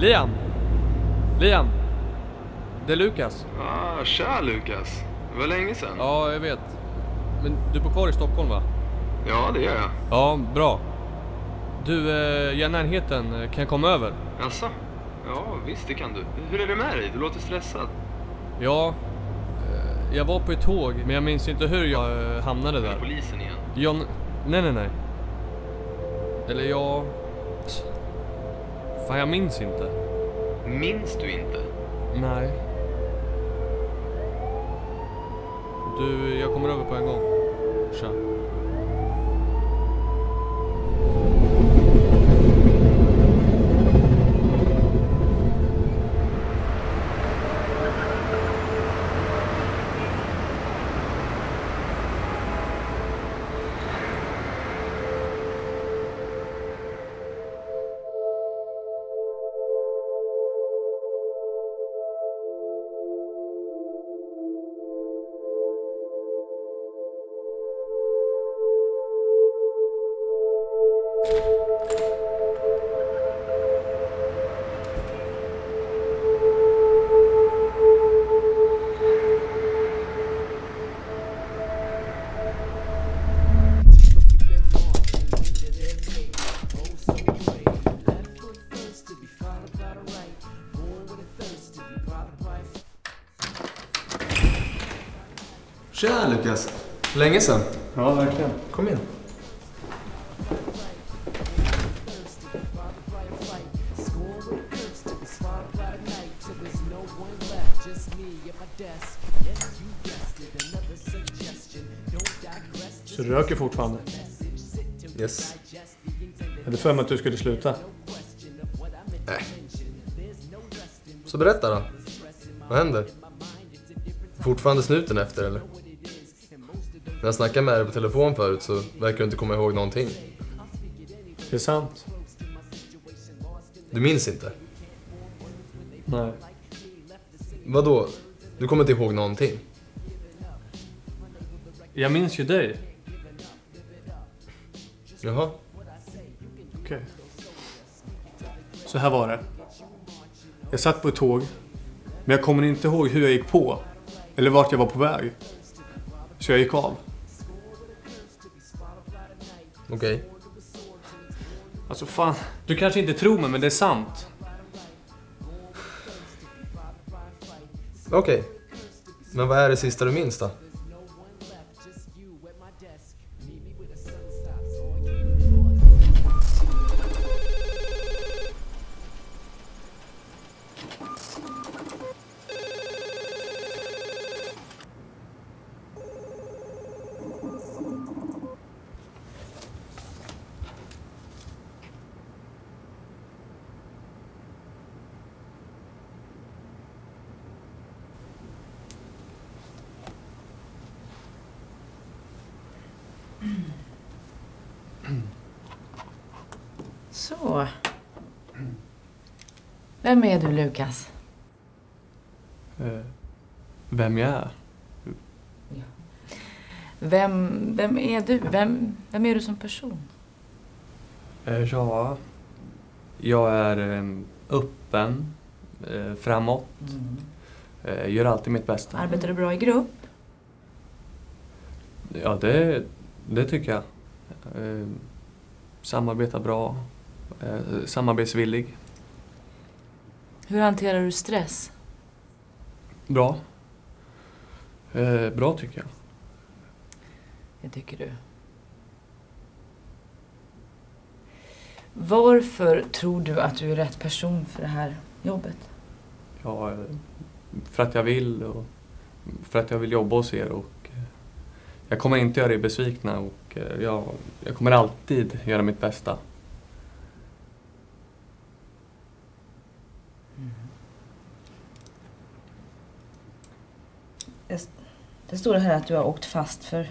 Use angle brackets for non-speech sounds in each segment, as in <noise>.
Liam! Det är Lukas. Ah, tja Lukas. Det var länge sedan. Ja, jag vet. Men du bor kvar i Stockholm va? Ja, det gör jag. Ja, bra. Du, eh, jag är i närheten. Kan jag komma över? Jaså? Ja, visst det kan du. Hur är det med dig? Du låter stressad. Ja, eh, jag var på ett tåg, men jag minns inte hur jag eh, hamnade Är där. polisen igen? Jag, nej, nej, nej. Eller jag... Fan, jag minns inte. Minns du inte? Nej. Du, jag kommer över på en gång. Tja. Länge sedan. Ja, verkligen. Kom in. Så du röker fortfarande? Yes. Jag hade för mig att du skulle sluta. Nej. Så berätta då. Vad händer? Fortfarande snuten efter eller? När jag snackade med dig på telefon förut så verkar du inte komma ihåg någonting. Det är sant. Du minns inte? Nej. Vadå? Du kommer inte ihåg någonting? Jag minns ju dig. Jaha. Okej. Så här var det. Jag satt på ett tåg. Men jag kommer inte ihåg hur jag gick på. Eller vart jag var på väg. Så jag gick av. Okej. Alltså fan. Du kanske inte tror mig men det är sant. Okej. Men vad är det sista du minns då? Lukas? Eh, vem jag är? Vem, vem är du? Vem, vem är du som person? Eh, ja, jag är eh, öppen, framåt, eh, gör alltid mitt bästa. Arbetar du bra i grupp? Ja, det, det tycker jag. Samarbetar bra, samarbetsvillig. Hur hanterar du stress? Bra. Eh, bra tycker jag. Det tycker du. Varför tror du att du är rätt person för det här jobbet? Ja, eh, för att jag vill och för att jag vill jobba hos er och eh, jag kommer inte göra er besvikna och eh, jag, jag kommer alltid göra mitt bästa. Det står här att du har åkt fast för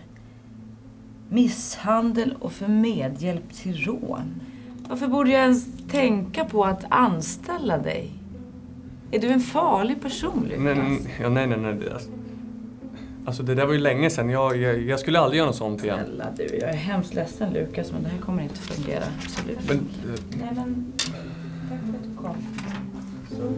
misshandel och för medhjälp till rån. Varför borde jag ens tänka på att anställa dig? Är du en farlig person, Lukas? Nej, ja, nej, nej, nej. det- Alltså, det där var ju länge sedan. Jag, jag, jag skulle aldrig göra något sånt igen. Snälla du, jag är hemskt ledsen Lukas, men det här kommer inte fungera. Absolut Men, inte. eh, Nej, men tack för att du kom. Så.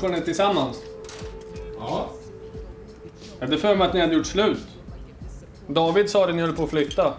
Fortfarande tillsammans? Ja. Jag hade för mig att ni hade gjort slut. David sa att ni höll på att flytta.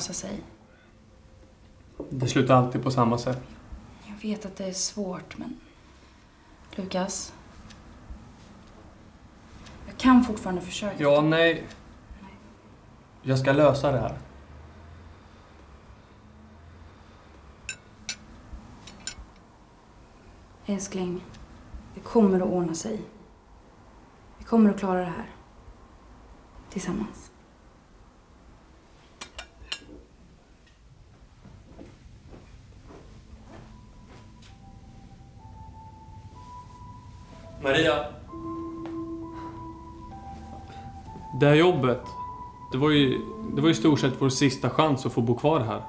Lösa sig. Det slutar alltid på samma sätt. Jag vet att det är svårt, men... Lukas? Jag kan fortfarande försöka. Ja, nej. Jag ska lösa det här. Älskling, det kommer att ordna sig. Vi kommer att klara det här. Tillsammans. Det här jobbet, det var ju, det var ju i stort sett vår sista chans att få bo kvar här.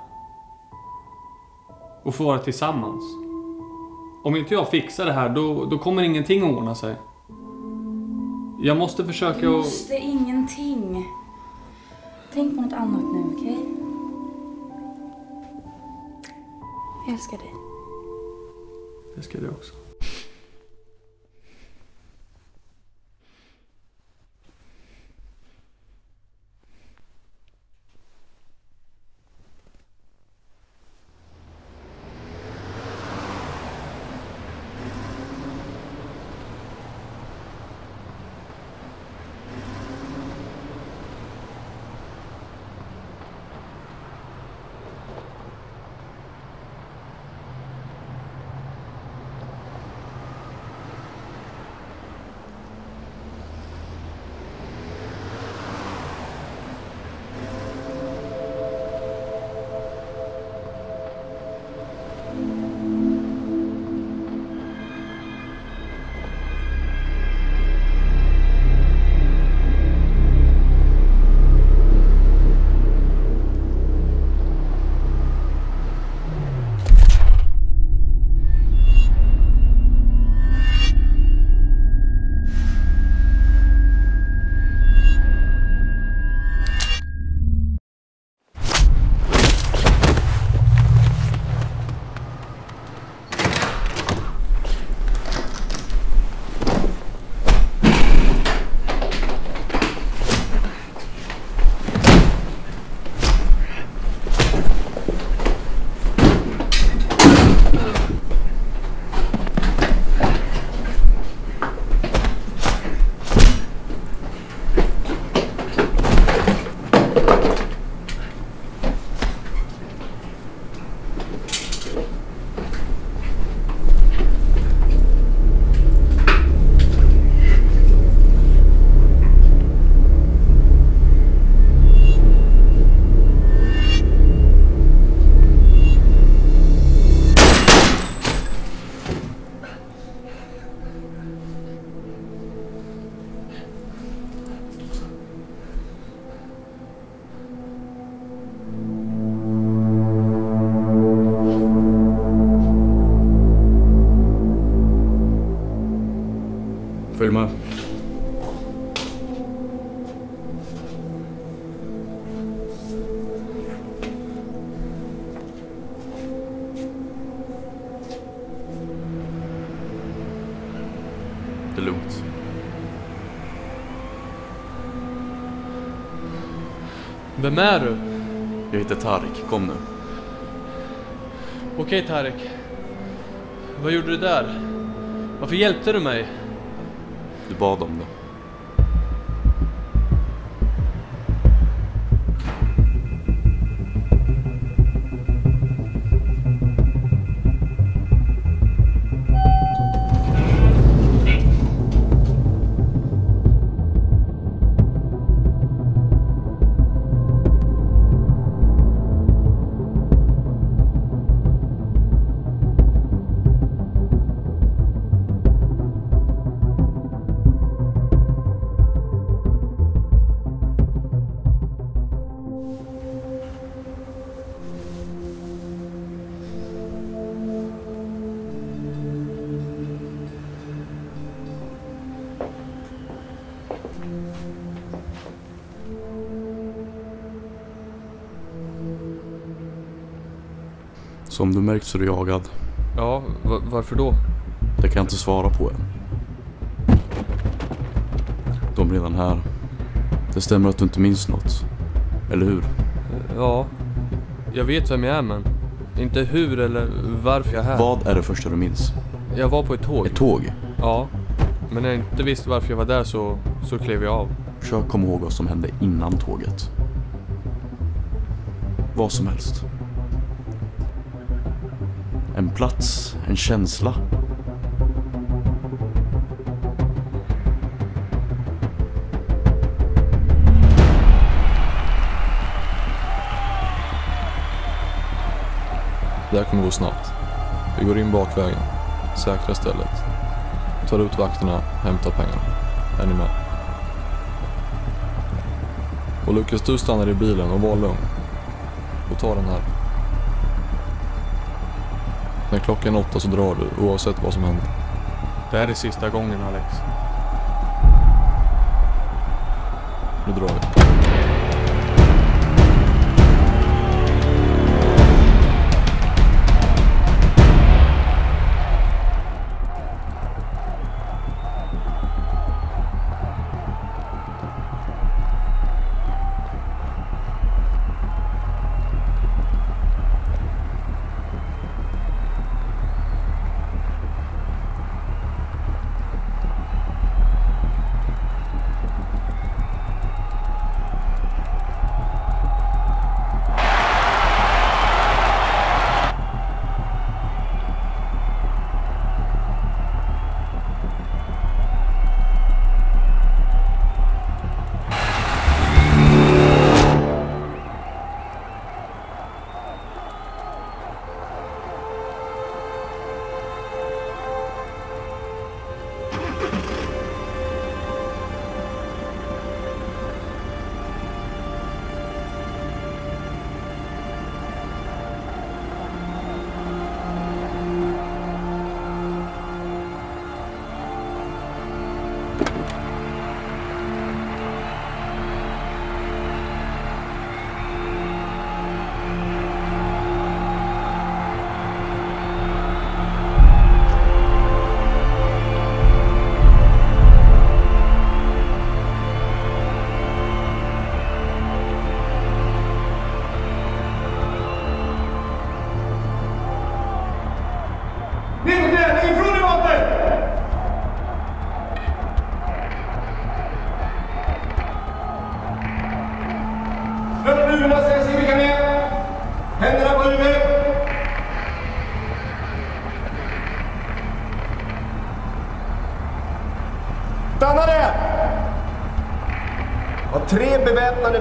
Och få vara tillsammans. Om inte jag fixar det här, då, då kommer ingenting att ordna sig. Jag måste försöka Du att... måste ingenting. Tänk på något annat nu, okej? Jag älskar dig. Det ska jag också. Följ med. Det är lugnt. Vem är du? Jag heter Tarik, kom nu. Okej Tarek. Vad gjorde du där? Varför hjälpte du mig? Du Som du märkt så är du jagad. Ja, varför då? Det kan jag inte svara på än. De är redan här. Det stämmer att du inte minns något. Eller hur? Ja, jag vet vem jag är men inte hur eller varför jag är här. Vad är det första du minns? Jag var på ett tåg. Ett tåg? Ja, men när jag inte visste varför jag var där så, så klev jag av. Försök komma ihåg vad som hände innan tåget. vad som helst. Plats, en känsla. Det här kommer gå snabbt. Vi går in bakvägen, säkrar stället, tar ut vakterna, hämtar pengarna. Är ni med? Och Lukas, du stannar i bilen och var lugn. Och ta den här. Klockan åtta så drar du, oavsett vad som händer. Det här är sista gången Alex. Nu drar vi.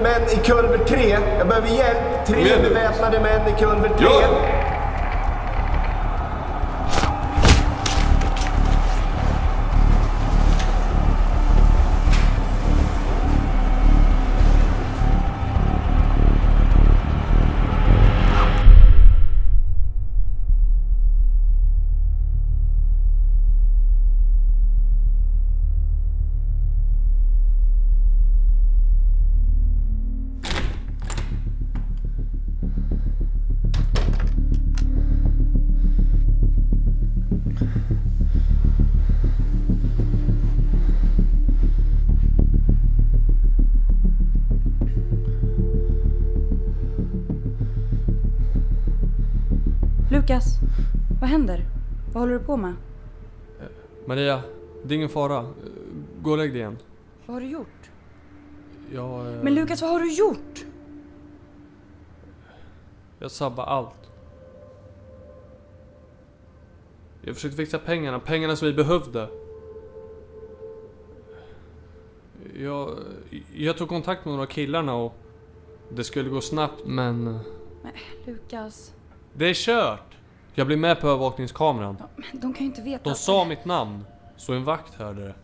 Män i kulvert 3. Jag behöver hjälp. Tre beväpnade män i kulvert 3. Ja. Lukas, vad händer? Vad håller du på med? Maria, det är ingen fara. Gå och lägg dig igen. Vad har du gjort? Jag... eh, Men Lukas, vad har du gjort? Jag sabbar allt. Jag försökte fixa pengarna, pengarna som vi behövde. Jag, jag tog kontakt med några killarna och det skulle gå snabbt men Lukas, det är kört. Jag blev med på övervakningskameran. men de kan ju inte veta. De sa mitt namn, så en vakt hörde det.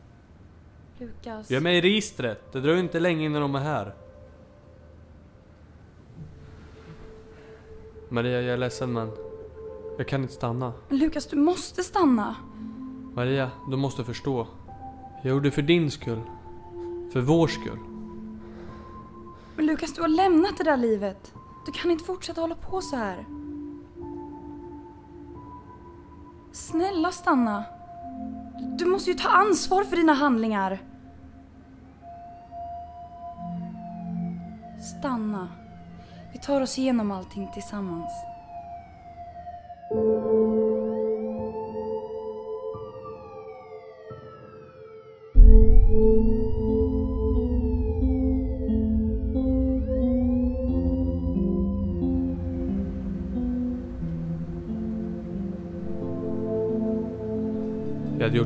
Lukas. Jag är med i registret, det dröjer inte länge innan de är här. Maria, jag är ledsen men jag kan inte stanna. Men Lukas, du måste stanna. Maria, du måste förstå. Jag gjorde det för din skull. För vår skull. Men Lukas, du har lämnat det där livet. Du kan inte fortsätta hålla på så här. Snälla stanna. Du måste ju ta ansvar för dina handlingar. Stanna. Vi tar oss igenom allting tillsammans.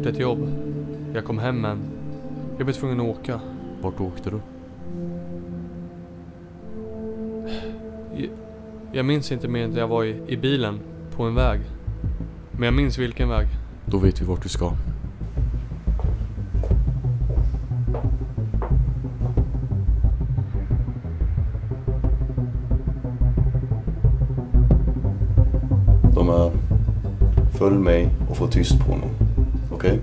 Gjort ett jobb. Jag kom hem men jag blev tvungen att åka. Vart åkte du? Jag, jag minns inte mer än jag var i, i bilen på en väg. Men jag minns vilken väg. Då vet vi vart vi ska. De är Följ mig och få tyst på honom. Okej?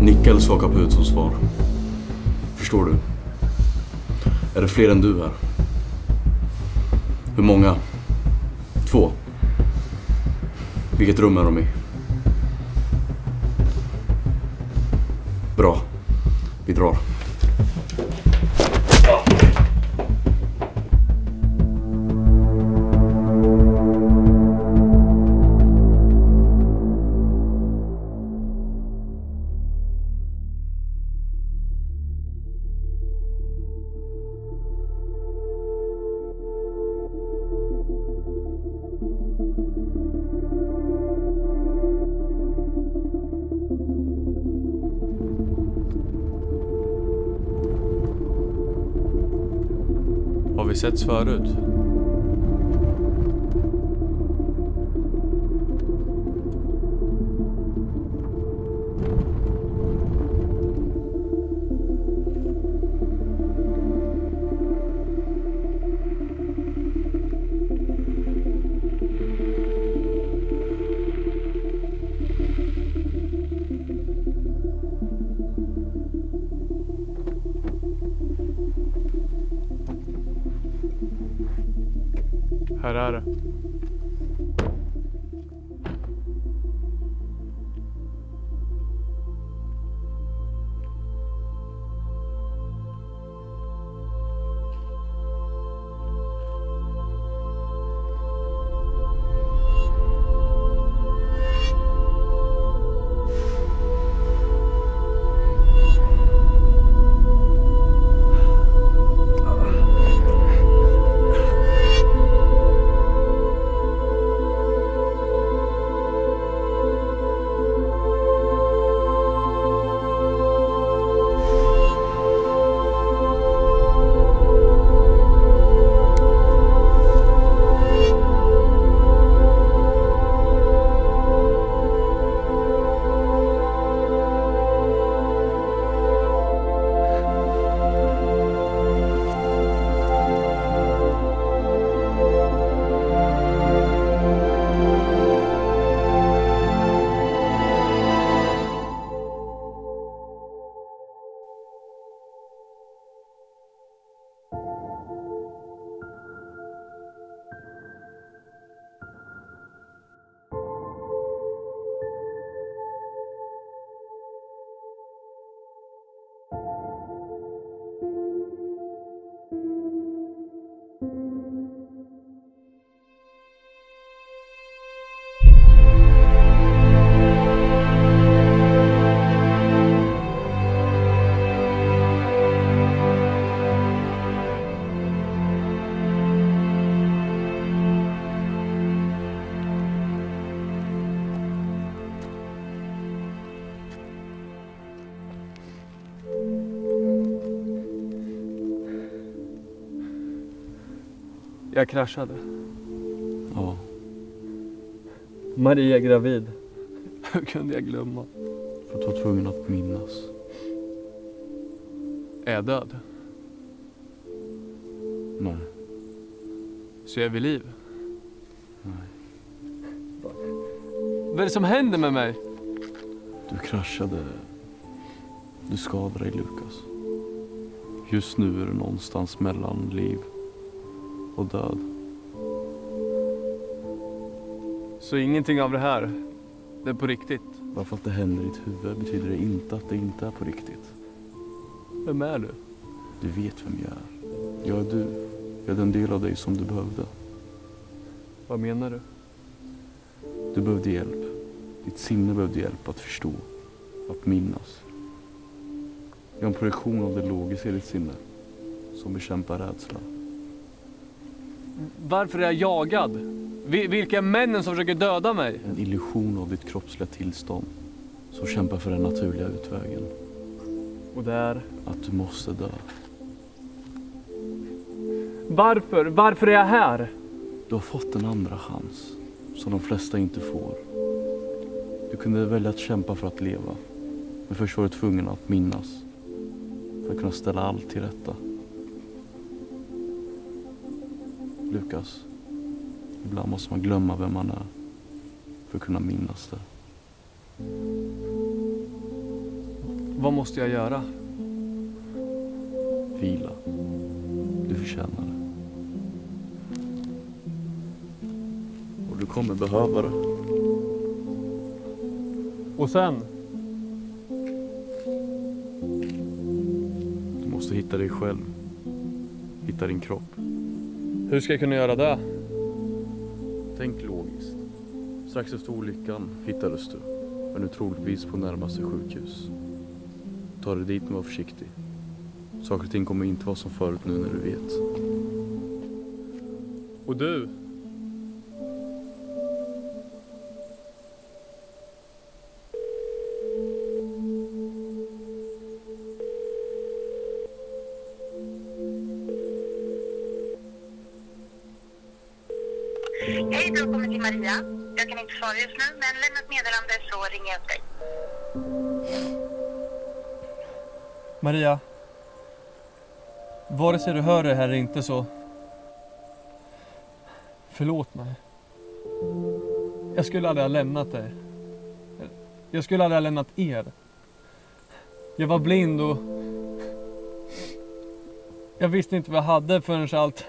Nickels skakar på huvudet som svar. Förstår du? Är det fler än du här? Hur många? Två? Vilket rum är de i? Bra. Vi drar. Har vi Jag kraschade. Ja. Maria är gravid. <laughs> Hur kunde jag glömma? För att du var tvungen att minnas. Är jag död? Nej. Så jag är vid liv? Nej. Vad är det som händer med mig? Du kraschade. Du skadade dig Lukas. Just nu är du någonstans mellan liv och död. Så ingenting av det här, det är på riktigt? Bara för att det händer i ditt huvud betyder det inte att det inte är på riktigt. Vem är du? Du vet vem jag är. Jag är du. Jag är den del av dig som du behövde. Vad menar du? Du behövde hjälp. Ditt sinne behövde hjälp att förstå, att minnas. Jag är en projektion av det logiska i ditt sinne som bekämpar rädsla. Varför är jag jagad? Vi, vilka är männen som försöker döda mig? En illusion av ditt kroppsliga tillstånd som kämpar för den naturliga utvägen. Och det är? Att du måste dö. Varför? Varför är jag här? Du har fått en andra chans som de flesta inte får. Du kunde välja att kämpa för att leva. Men först var du tvungen att minnas. För att kunna ställa allt till rätta. Lukas, ibland måste man glömma vem man är för att kunna minnas det. Vad måste jag göra? Vila. Du förtjänar det. Och du kommer behöva det. Och sen? Du måste hitta dig själv. Hitta din kropp. Hur ska jag kunna göra det? Tänk logiskt. Strax efter olyckan hittades du. Men nu troligtvis på närmaste sjukhus. Ta dig dit men var försiktig. Saker och ting kommer inte vara som förut nu när du vet. Och du? Svar just nu, men lämna ett meddelande så ringer jag upp dig. Maria. Vare sig du hör det här eller inte så... Förlåt mig. Jag skulle aldrig ha lämnat dig. Jag skulle aldrig ha lämnat er. Jag var blind och... Jag visste inte vad jag hade förrän allt...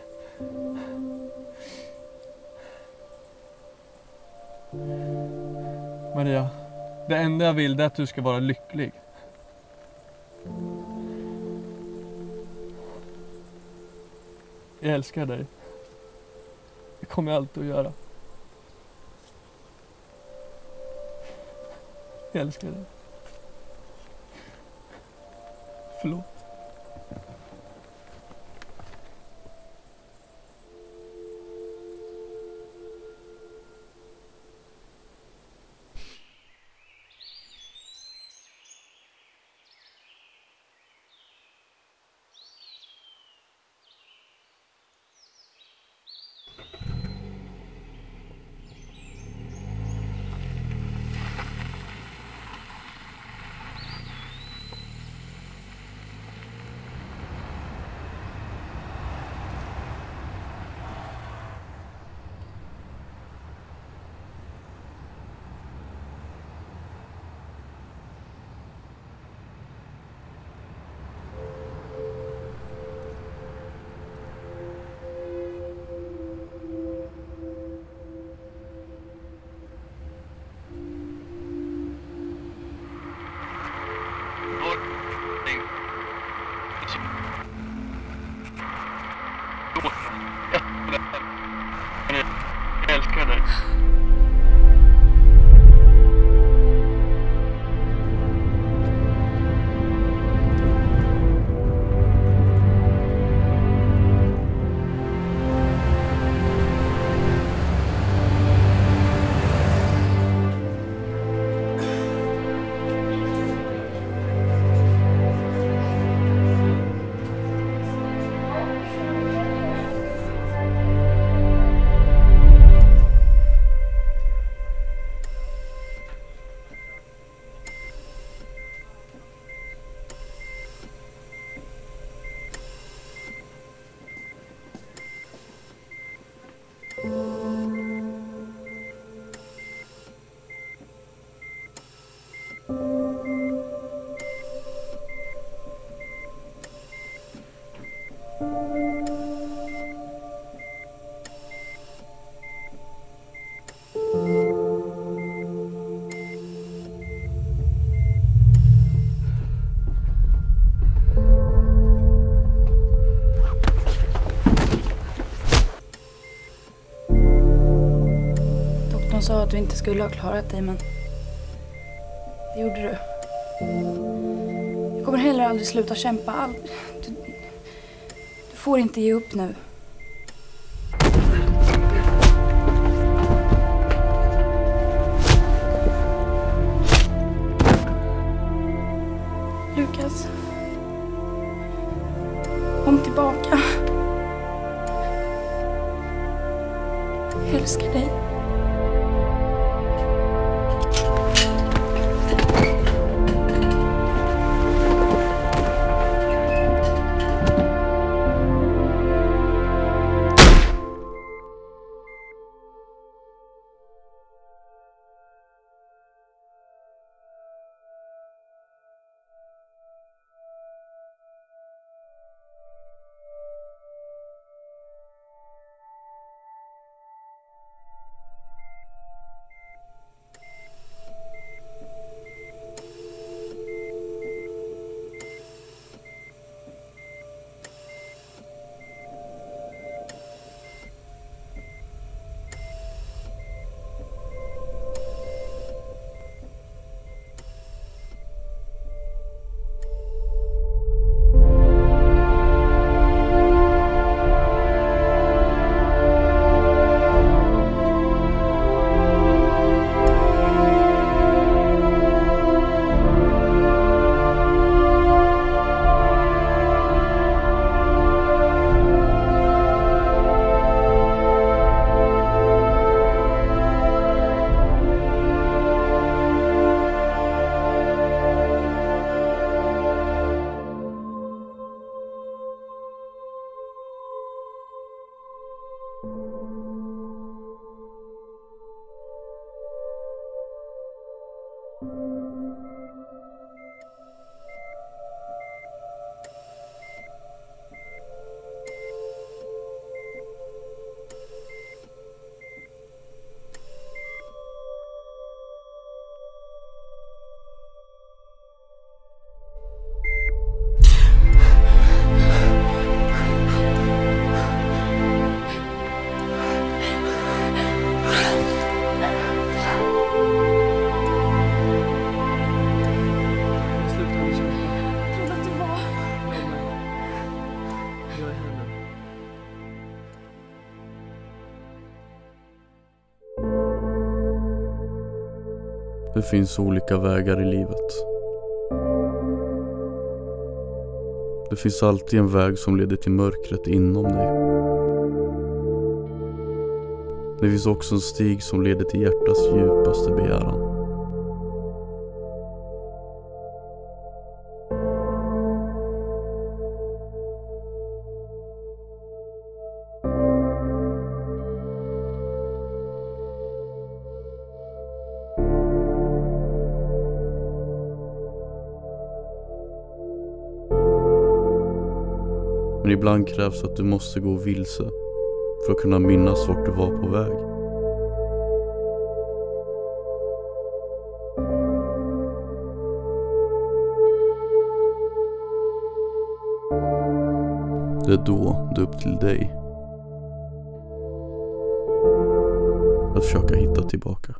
Maria, det enda jag vill är att du ska vara lycklig. Jag älskar dig. Det kommer jag alltid att göra. Jag älskar dig. Förlåt. Sa att du inte skulle ha klarat dig, men det gjorde du. Jag kommer heller aldrig sluta kämpa. All... Du... du får inte ge upp nu. Finns olika vägar i livet. Det finns alltid en väg som leder till mörkret inom dig. Det finns också en stig som leder till hjärtats djupaste begäran. Men ibland krävs att du måste gå vilse för att kunna minnas vart du var på väg. Det är då det är upp till dig att försöka hitta tillbaka.